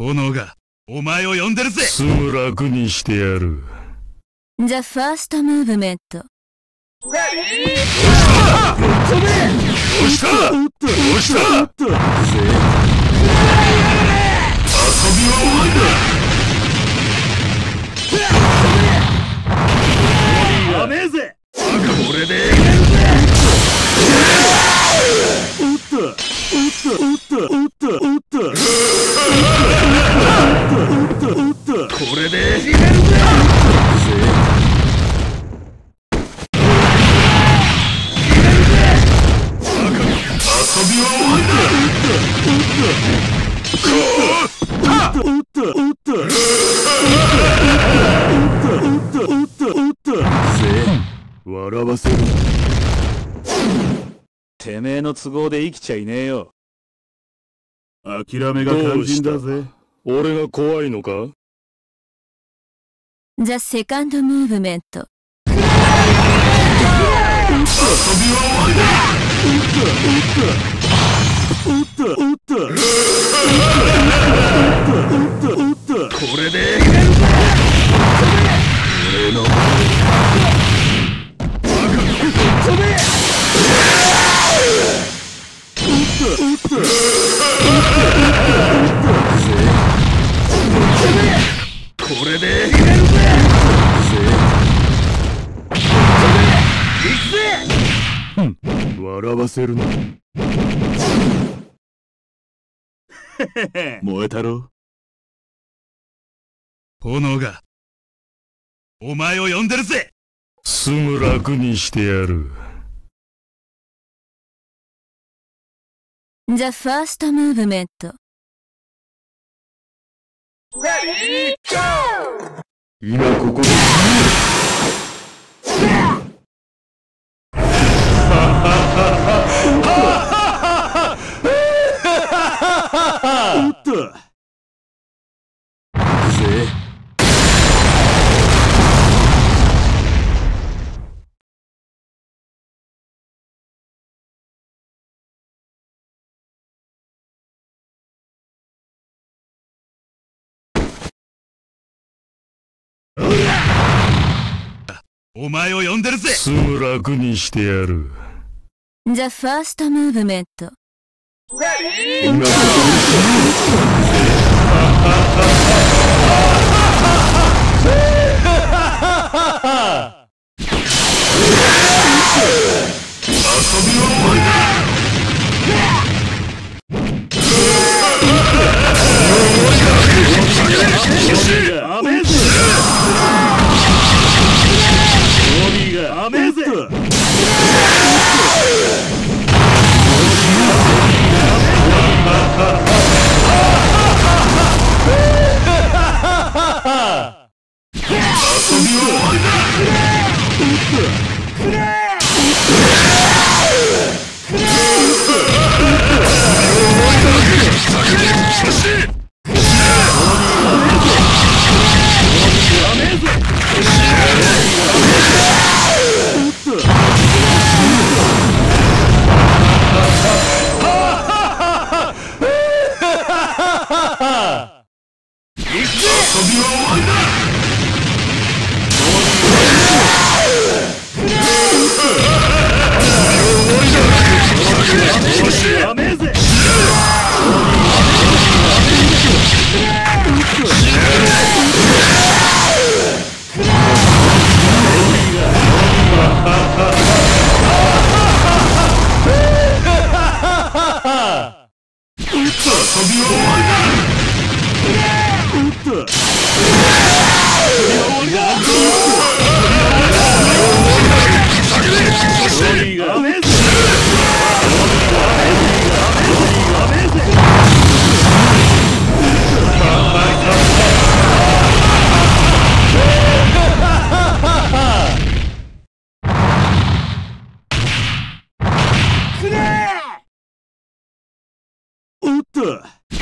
炎がお前を呼んでるぜすぐ楽にしてやる。The first movement どうしたどうした遊びは終わ笑わせるてめえの都合で生きちゃいねえよ。諦めが肝心だぜ。俺が怖いのか？The second movement. 遊びは終わりだこれで俺の笑わせるな。燃えたろ。炎がお前を呼んでるぜ。すぐ楽にしてやる。The first movement. 今ここでぜお前を呼んでるぜ。すぐ楽にしてやる。The first movement 今 遊びは終わりだ遊びおった